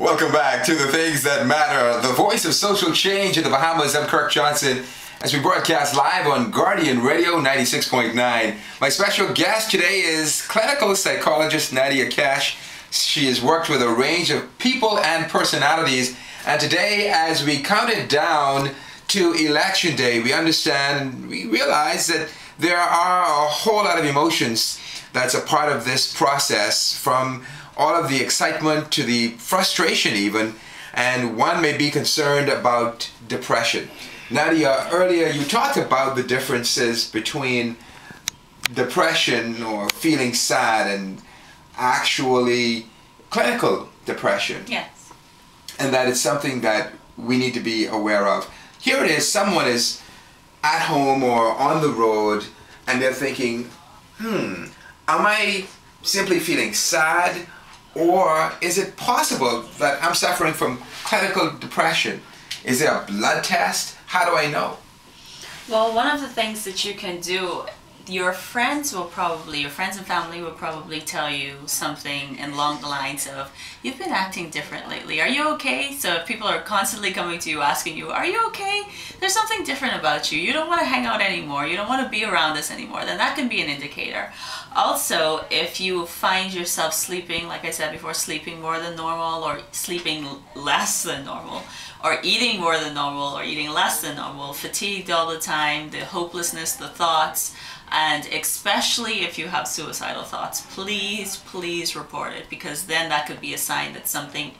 Welcome back to the things that matter. The voice of social change in the Bahamas. I'm Kirk Johnson. As we broadcast live on Guardian Radio 96.9. My special guest today is clinical psychologist Nadia Cash. She has worked with a range of people and personalities. And today, as we count it down to election day, we understand, we realize that there are a whole lot of emotions that's a part of this process from all of the excitement to the frustration even and one may be concerned about depression. Nadia, earlier you talked about the differences between depression or feeling sad and actually clinical depression. Yes. And that it's something that we need to be aware of. Here it is, someone is at home or on the road and they're thinking, hmm, am I simply feeling sad or is it possible that I'm suffering from clinical depression? Is there a blood test? How do I know? Well, one of the things that you can do, your friends will probably, your friends and family will probably tell you something along the lines of, you've been acting different lately. Are you okay? So if people are constantly coming to you asking you, are you okay? There's something different about you. You don't want to hang out anymore. You don't want to be around us anymore. Then that can be an indicator. Also, if you find yourself sleeping, like I said before, sleeping more than normal or sleeping less than normal, or eating more than normal or eating less than normal, fatigued all the time, the hopelessness, the thoughts, and especially if you have suicidal thoughts, please, please report it because then that could be a sign that something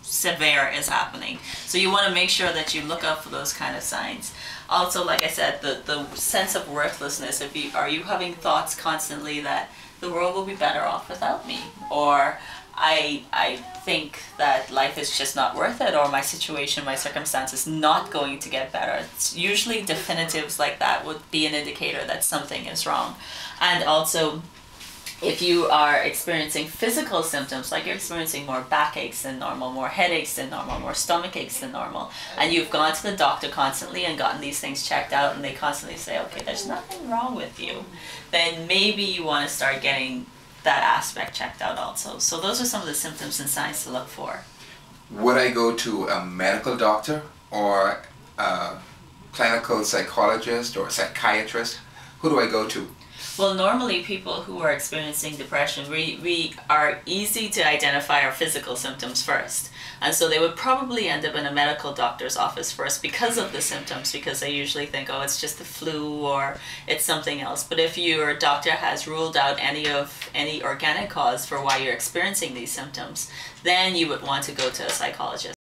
severe is happening. So you want to make sure that you look out for those kind of signs. Also, like I said, the, the sense of worthlessness. If you are you having thoughts constantly that the world will be better off without me, or I I think that life is just not worth it, or my situation, my circumstance is not going to get better. It's usually definitives like that would be an indicator that something is wrong, and also if you are experiencing physical symptoms, like you're experiencing more backaches than normal, more headaches than normal, more stomach aches than normal, and you've gone to the doctor constantly and gotten these things checked out, and they constantly say, okay, there's nothing wrong with you, then maybe you want to start getting that aspect checked out also. So those are some of the symptoms and signs to look for. Would I go to a medical doctor or a clinical psychologist or a psychiatrist? Who do I go to? Well, normally people who are experiencing depression, we, we are easy to identify our physical symptoms first. And so they would probably end up in a medical doctor's office first because of the symptoms, because they usually think, oh, it's just the flu or it's something else. But if your doctor has ruled out any of any organic cause for why you're experiencing these symptoms, then you would want to go to a psychologist.